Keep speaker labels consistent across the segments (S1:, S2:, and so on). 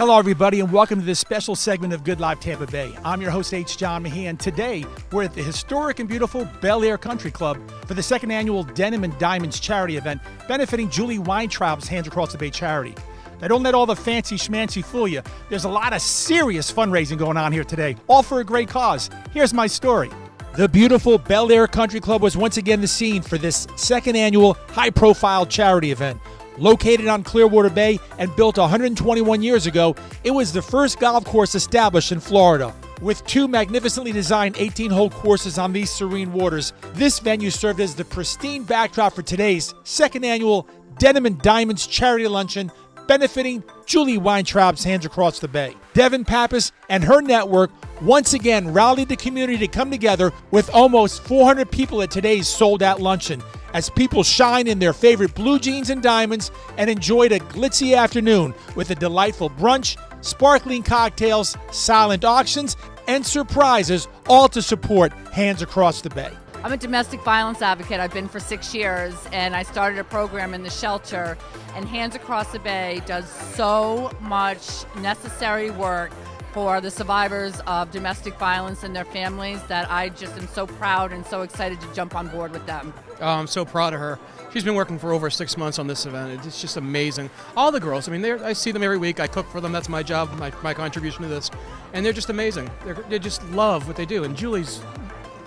S1: Hello, everybody, and welcome to this special segment of Good Life Tampa Bay. I'm your host, H. John Mejia. Today, we're at the historic and beautiful Belleair Country Club for the second annual Denim and Diamonds charity event benefiting Julie Weintraub's Hands Across the Bay charity. Now, don't let all the fancy schmancy fool you. There's a lot of serious fundraising going on here today, all for a great cause. Here's my story. The beautiful Belleair Country Club was once again the scene for this second annual high profile charity event. Located on Clearwater Bay and built 121 years ago, it was the first golf course established in Florida. With two magnificently designed 18 hole courses on these serene waters, this venue served as the pristine backdrop for today's second annual Denim and Diamonds charity luncheon benefiting Julie Weintraub's Hands Across the Bay. Devin Pappas and her network once again rallied the community to come together with almost 400 people at today's sold out luncheon as people shine in their favorite blue jeans and diamonds and enjoyed a glitzy afternoon with a delightful brunch, sparkling cocktails, silent auctions, and surprises, all to support Hands Across the Bay.
S2: I'm a domestic violence advocate. I've been for six years, and I started a program in the shelter. And Hands Across the Bay does so much necessary work for the survivors of domestic violence and their families that I just am so proud and so excited to jump on board with them.
S3: Oh, I'm so proud of her. She's been working for over six months on this event. It's just amazing. All the girls, I mean, I see them every week. I cook for them. That's my job, my, my contribution to this. And they're just amazing. They're, they just love what they do. And Julie's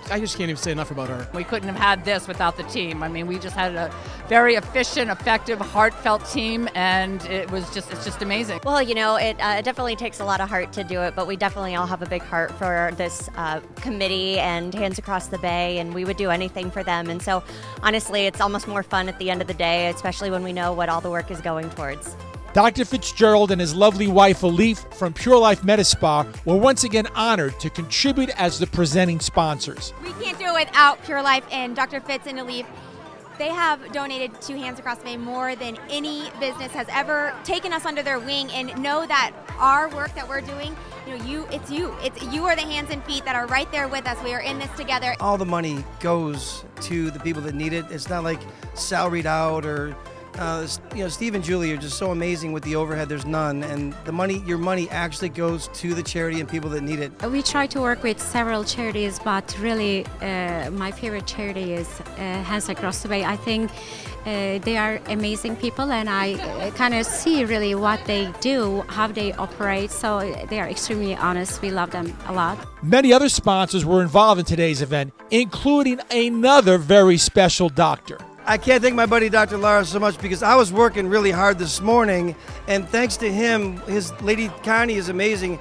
S3: I just can't even say enough about her.
S2: We couldn't have had this without the team. I mean, we just had a very efficient, effective, heartfelt team, and it was just it's just amazing.
S4: Well, you know, it uh, definitely takes a lot of heart to do it, but we definitely all have a big heart for this uh, committee and Hands Across the Bay, and we would do anything for them. And so, honestly, it's almost more fun at the end of the day, especially when we know what all the work is going towards.
S1: Dr. Fitzgerald and his lovely wife Alif from Pure Life Medispa were once again honored to contribute as the presenting sponsors.
S5: We can't do it without Pure Life and Dr. Fitz and Alif. They have donated to Hands Across the Bay more than any business has ever taken us under their wing and know that our work that we're doing, you know, you it's you. It's you are the hands and feet that are right there with us. We are in this together.
S6: All the money goes to the people that need it. It's not like salaried out or uh, you know, Steve and Julie are just so amazing with the overhead. There's none, and the money, your money, actually goes to the charity and people that need it.
S7: We try to work with several charities, but really, uh, my favorite charity is uh, Hands Across the Bay. I think uh, they are amazing people, and I uh, kind of see really what they do, how they operate. So they are extremely honest. We love them a lot.
S1: Many other sponsors were involved in today's event, including another very special doctor.
S6: I can't thank my buddy Dr. Lara so much because I was working really hard this morning, and thanks to him, his lady Connie is amazing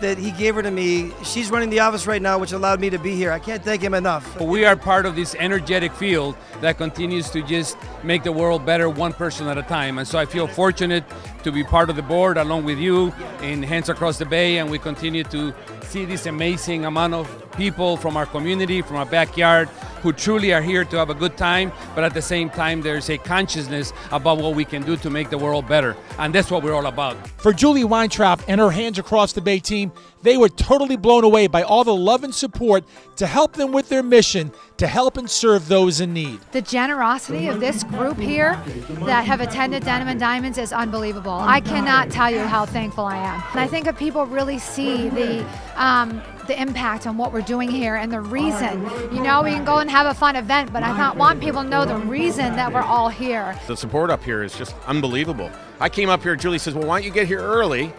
S6: that he gave her to me. She's running the office right now, which allowed me to be here. I can't thank him enough.
S8: We are part of this energetic field that continues to just make the world better one person at a time. And so I feel fortunate to be part of the board along with you in Hands Across the Bay, and we continue to see this amazing amount of people from our community, from our backyard, who truly are here to have a good time, but at the same time, there's a consciousness about what we can do to make the world better. And that's what we're all about.
S1: For Julie Weintraub and her Hands Across the Bay team, they were totally blown away by all the love and support to help them with their mission to help and serve those in need.
S9: The generosity of this group here that have attended Denim and Diamonds is unbelievable. I cannot tell you how thankful I am. And I think if people really see the um, the impact on what we're doing here and the reason. You know, we can go and have a fun event, but I thought want people to know the reason that we're all here.
S10: The support up here is just unbelievable. I came up here, Julie says, well, why don't you get here early?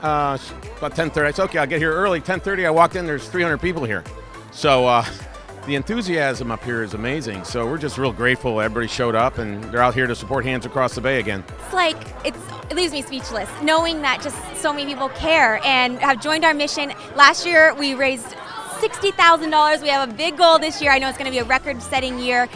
S10: Uh, about 10.30. I said, okay, I'll get here early. 10.30, I walked in, there's 300 people here. So uh, the enthusiasm up here is amazing. So we're just real grateful everybody showed up and they're out here to support Hands Across the Bay again.
S5: It's like, it's, it leaves me speechless knowing that just so many people care and have joined our mission. Last year we raised $60,000. We have a big goal this year. I know it's going to be a record setting year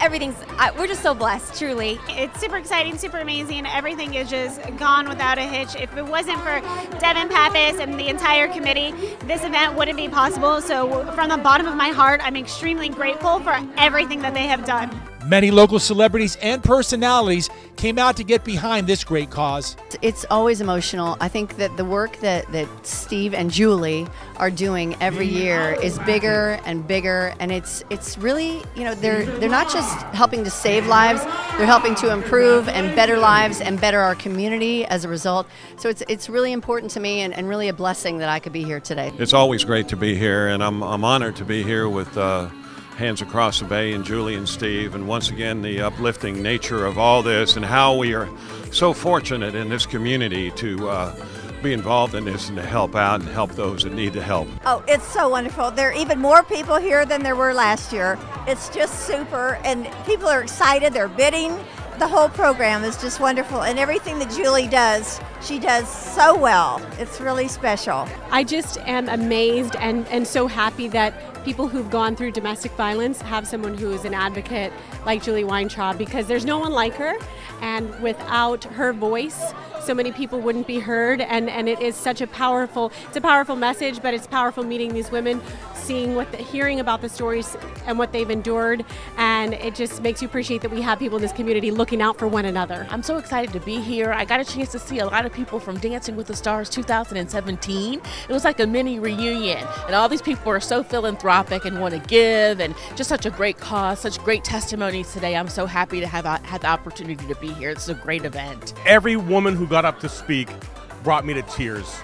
S5: everything's we're just so blessed truly
S11: it's super exciting super amazing everything is just gone without a hitch if it wasn't for devin pappas and the entire committee this event wouldn't be possible so from the bottom of my heart i'm extremely grateful for everything that they have done
S1: Many local celebrities and personalities came out to get behind this great cause.
S12: It's always emotional. I think that the work that, that Steve and Julie are doing every year is bigger and bigger and it's it's really, you know, they're they're not just helping to save lives, they're helping to improve and better lives and better our community as a result. So it's it's really important to me and, and really a blessing that I could be here today.
S13: It's always great to be here and I'm I'm honored to be here with uh, Hands Across the Bay and Julie and Steve, and once again, the uplifting nature of all this and how we are so fortunate in this community to uh, be involved in this and to help out and help those that need the help.
S14: Oh, it's so wonderful. There are even more people here than there were last year. It's just super, and people are excited, they're bidding. The whole program is just wonderful, and everything that Julie does, she does so well. It's really special.
S15: I just am amazed and, and so happy that people who've gone through domestic violence have someone who is an advocate like Julie Weintraub because there's no one like her, and without her voice, so many people wouldn't be heard. And, and it is such a powerful it's a powerful message but it's powerful meeting these women seeing what the, hearing about the stories and what they've endured. And it just makes you appreciate that we have people in this community looking out for one another.
S16: I'm so excited to be here. I got a chance to see a lot of people from dancing with the stars 2017 it was like a mini reunion and all these people are so philanthropic and want to give and just such a great cause such great testimonies today i'm so happy to have uh, had the opportunity to be here it's a great event
S17: every woman who got got up to speak brought me to tears.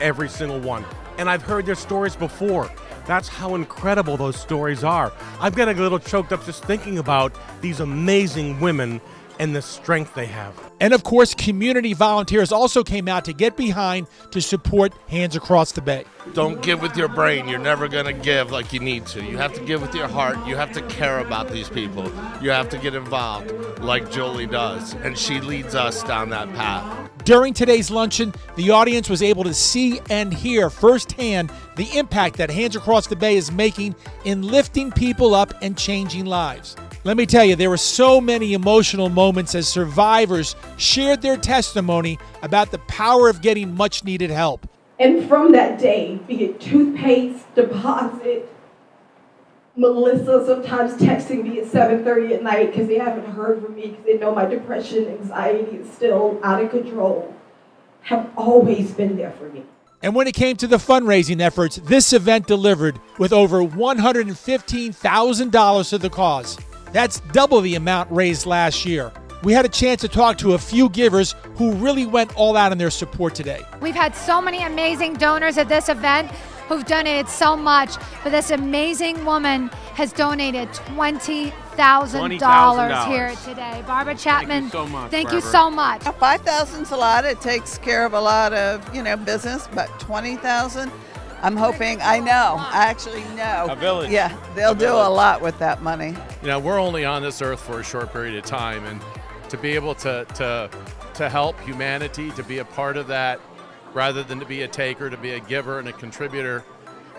S17: Every single one. And I've heard their stories before. That's how incredible those stories are. I'm getting a little choked up just thinking about these amazing women and the strength they have.
S1: And of course, community volunteers also came out to get behind to support Hands Across the Bay.
S18: Don't give with your brain. You're never going to give like you need to. You have to give with your heart. You have to care about these people. You have to get involved like Julie does. And she leads us down that path.
S1: During today's luncheon, the audience was able to see and hear firsthand the impact that Hands Across the Bay is making in lifting people up and changing lives. Let me tell you, there were so many emotional moments as survivors shared their testimony about the power of getting much needed help.
S19: And from that day, be it toothpaste, deposit, Melissa sometimes texting me at 7:30 at night because they haven't heard from me because they know my depression, anxiety is still out of control. Have always been there for me.
S1: And when it came to the fundraising efforts, this event delivered with over $115,000 to the cause. That's double the amount raised last year. We had a chance to talk to a few givers who really went all out in their support today.
S9: We've had so many amazing donors at this event who've donated so much, but this amazing woman has donated $20,000 $20, here today. Barbara Chapman,
S20: thank you so much.
S9: Thank
S20: Barbara.
S9: you so much.
S20: 5000 is a lot. It takes care of a lot of, you know, business, but 20000 I'm hoping, I know, I actually know.
S21: A village.
S20: Yeah, they'll
S21: a
S20: do
S21: village.
S20: a lot with that money.
S21: You know, we're only on this earth for a short period of time, and to be able to, to, to help humanity, to be a part of that, rather than to be a taker, to be a giver and a contributor,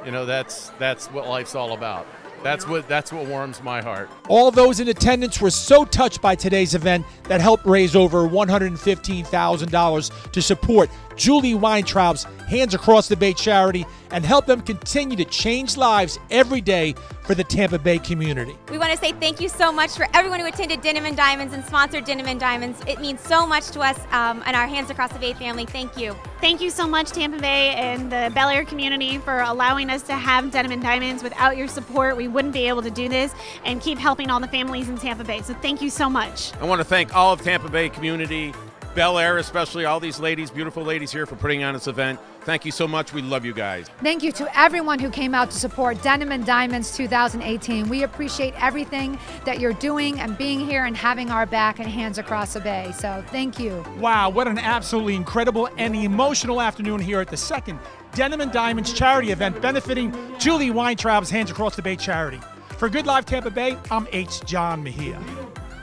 S21: you know, that's, that's what life's all about. That's what that's what warms my heart.
S1: All those in attendance were so touched by today's event that helped raise over $115,000 to support Julie Weintraub's Hands Across the Bay charity and help them continue to change lives every day for the Tampa Bay community.
S5: We want to say thank you so much for everyone who attended Denim and Diamonds and sponsored Denim and Diamonds. It means so much to us um, and our Hands Across the Bay family. Thank you.
S11: Thank you so much, Tampa Bay and the Belleair community, for allowing us to have Denim and Diamonds. Without your support, we wouldn't be able to do this and keep helping all the families in Tampa Bay. So thank you so much.
S10: I want to thank all of Tampa Bay community, Belleair especially, all these ladies, beautiful ladies here for putting on this event. Thank you so much. We love you guys.
S9: Thank you to everyone who came out to support Denim and Diamonds 2018. We appreciate everything that you're doing and being here and having our back and hands across the bay. So thank you.
S1: Wow, what an absolutely incredible and emotional afternoon here at the second Denim and Diamonds charity event benefiting Julie Weintraub's Hands Across the Bay charity. For Good Life Tampa Bay, I'm H. John Mejia.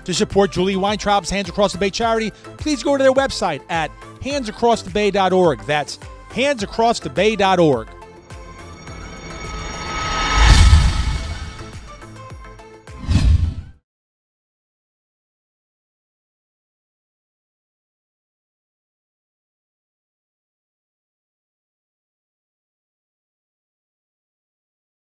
S1: To support Julie Weintraub's Hands Across the Bay charity, please go to their website at handsacrossthebay.org. That's handsacrossthebay.org.